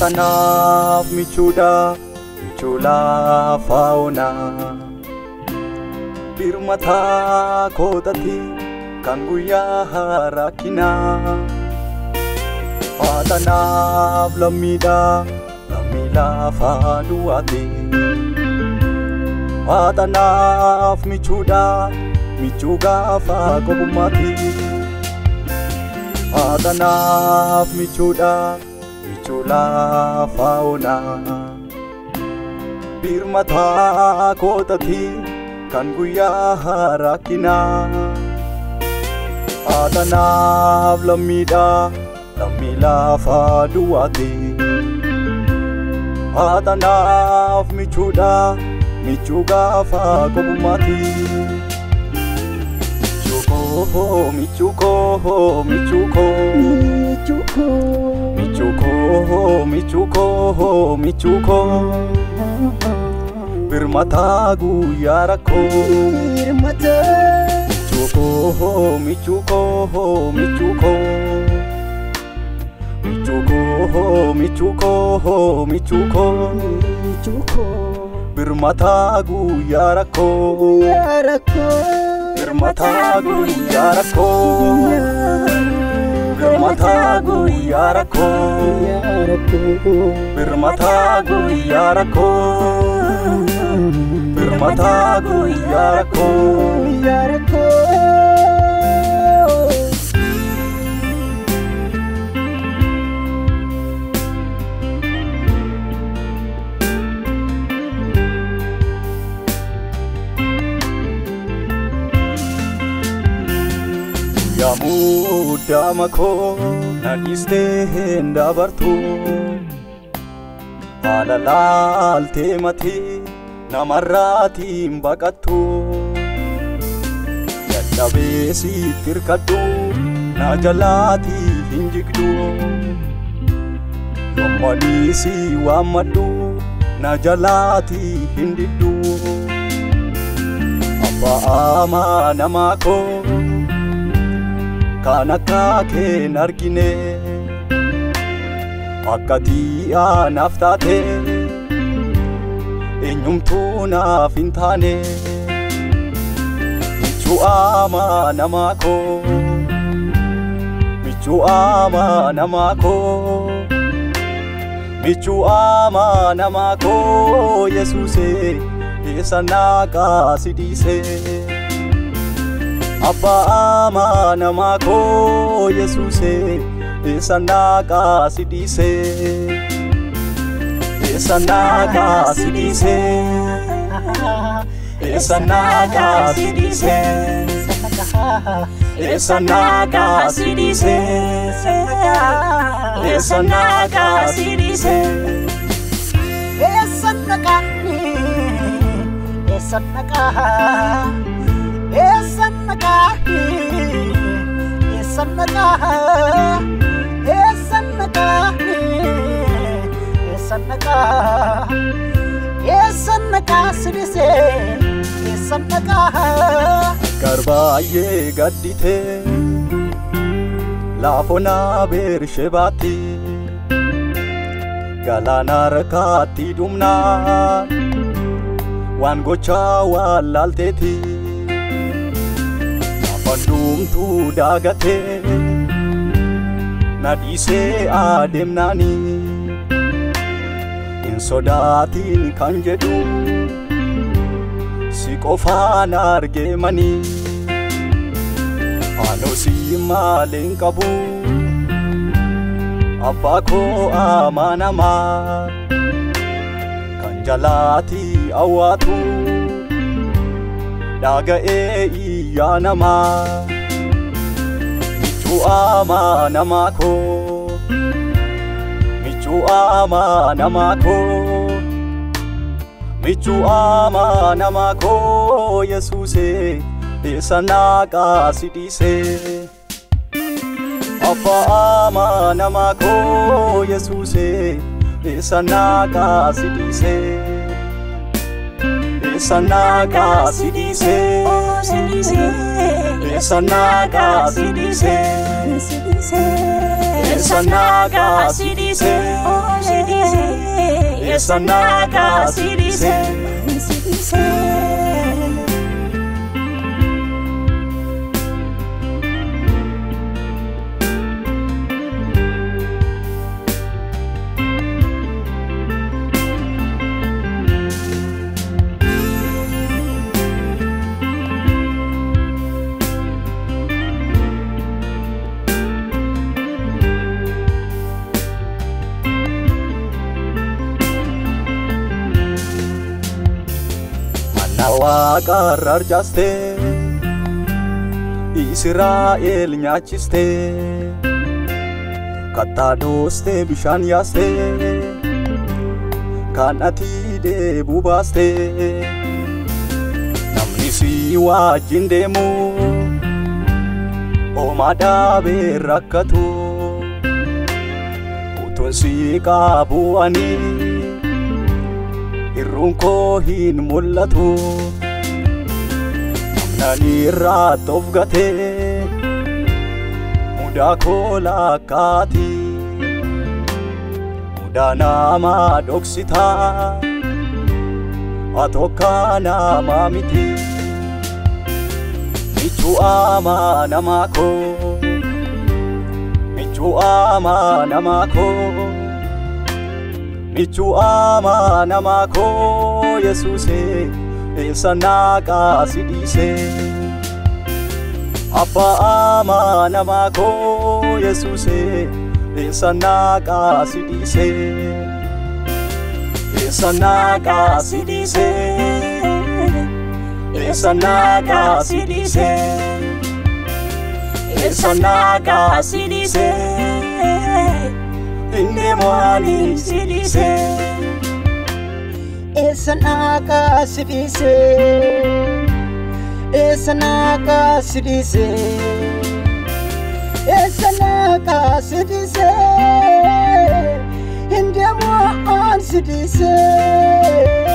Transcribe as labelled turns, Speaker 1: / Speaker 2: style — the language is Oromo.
Speaker 1: Haatanaaf michuudha michuu lafaa onaa birmataa kootatti kan guyyaa rakkinaa Haatanaaf lammiidha lammii lafaa duwwaate Haatanaaf michuudha michuu gaafa qobummaati Haatanaaf michuudha michuu lafaa onaa birmataa kootatti kan guyyaa rakkinaa Haatanaaf lammiidha lammii lafaa duwwaate Haatanaaf michuudha michuu Michuko, Michuko, Michuko, Michuko, Michuko, Michuko, Michuko. Bir matagu yarako. Bir matagu. Michuko, Michuko, Michuko. Michuko, Michuko, Michuko. Michuko. Bir matagu yarako. Yarako. Birmataa guyyaa rakkoo birmataa guyyaa rakkoo birmataa guyyaa rakkoo birmataa guyyaa rakkoo Yaamudama koo na dhiistee hin dabartu haala laaltee matee namarraatiin baqattu dadhabee sitti hirkadhu na jalaatii hin jigdu yommanii si waammadhu na jalaatii hin diddu abbaa amanaa koo kana kake narkine akka ti'aa naaf taate eenyumtuu naaf ama namako michu ama namako michu ama namako yesuse yesuusee sidise. አባ አማነማ
Speaker 2: ኮ ኢየሱሴ ኢሰናቃ ሲዲሴ ኢሰናቃ ሲዲሴ ኢሰናቃ ሲዲሴ ኢሰናቃ ሲዲሴ ኢሰናቃ ሲዲሴ ኢሰናቃ ኢሰናቃ የሰነቃ የሰነቃ የሰነቃ
Speaker 1: የሰነቃ ስድሴ የሰነቃ ቀርባዬ ጋዲቴ ላፎና ቤርሽባቲ ጋላና ረካቲ ዱምና ዋንጎቻ ዋላልቴቲ Odduumtuu daagatee na dhiisee adeemnaani hin sodaatiin kan jedhu si qofaan argeemani Haaloosii maaliin qabu abbaa koo amaanamaa kan jalaatii awwaatuu. daga e iya nama michu ama nama ko michu ama nama ko michu ama nama ko yesuse. Esanaka sitise apa ama nama ko yesuse. Esanaka sitise Esanaga CDC CDC Esanaga CDC CDC Esanaga CDC CDC Esanaga CDC CDC yaaste Kan ati deebuu baaste Namni si wajjin deemu Homaa dhaabee rakkatu Utuun si qabu ani Irruun koo hin mul'atu Namnaan irraa of gate Mudaa koo lakkaati Mudaa namaa dhoksita Atokka namaa miti Michuu amaa namaa koo Michuu amaa namaa koo Michuu amaa namaa koo Yesuuse eessa naqaa si dhiise. Abbaa amaa namaa koo Yesuuse eessa naqaa si dhiise. Eessa naqaa si dhiise. Eessa naqaa si dhiise. Eessa naqaa si dhiise.
Speaker 2: Inde mo'aanii silisee eessan aakaa silisee eessan aakaa silisee eessan aakaa silisee inde mo'aan silisee.